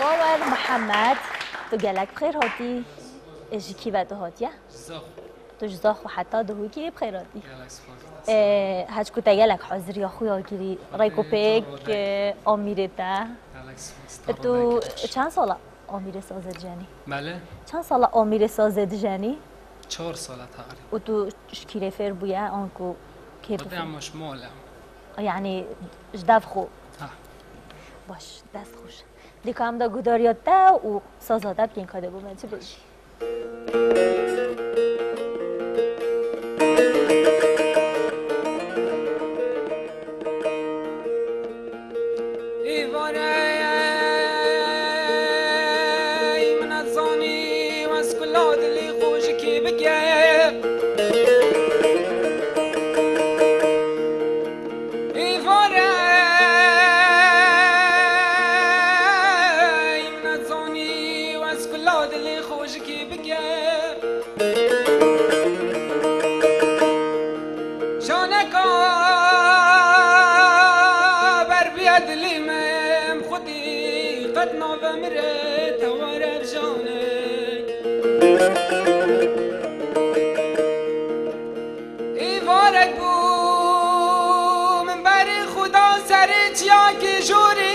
باور محمد تو گلک بخیر هاتی. اجی کی و هاتیه زخ تو جزاخ و حتی دو کی بخیر هاتی. هج کتا گلک حاضر یا خویا گیری. رایکو پیک آمیره تا. تو چند ساله آمیره سازه جنی؟ بله. چند ساله آمیره سازه جنی؟ چهار ساله تقریبا. و تو شکیره فر بویا آنکو که خودی هم مش مالم. یعنی جدف خو. ها. باش دست خوش. دیگه هم دا گوداریات ده و سازاده بگین کاده بو من چه بشی کی بگه. شانکا بر بیاد لیمم خودی قد نوم مره توار بجانه ایوارک بو من بر خدا سر چیا که جوری.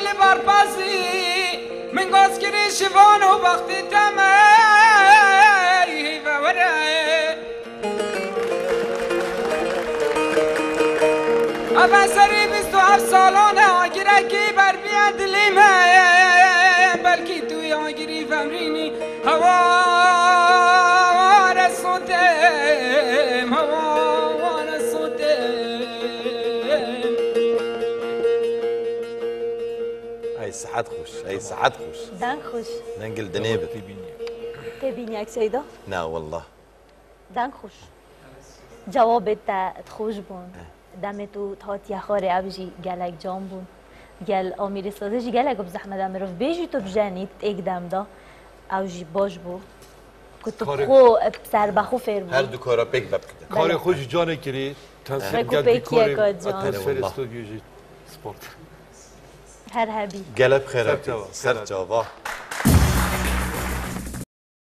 لبار پاسی من گاز کری شوان و وقتی تمای و سری بیست و هفت سالانه آگیرکی بر بیاد لیمه بلکی توی آگیری فمرینی هوا. هيسي حتخش هيسي حتخش ده نخش ده نجل ده نيبت تبينيك سيدة؟ نا والله. دان خوش. جواب تا تخوش بون. آه. دمتو تهات يخاري أبجي جالك جام بون. جال أميري سازش گلگ و زحمت دم رفت بیجی تو بجنید اقدام دا. أو باش بو. کتو خو سر بخو فر بود هر دو کارا پیک باب کده. کار خوش جانه کری. تنسیر آه. گل بی کاری تنسیر استودیو آه. جی سپورت. هر هبی گله بخیر سر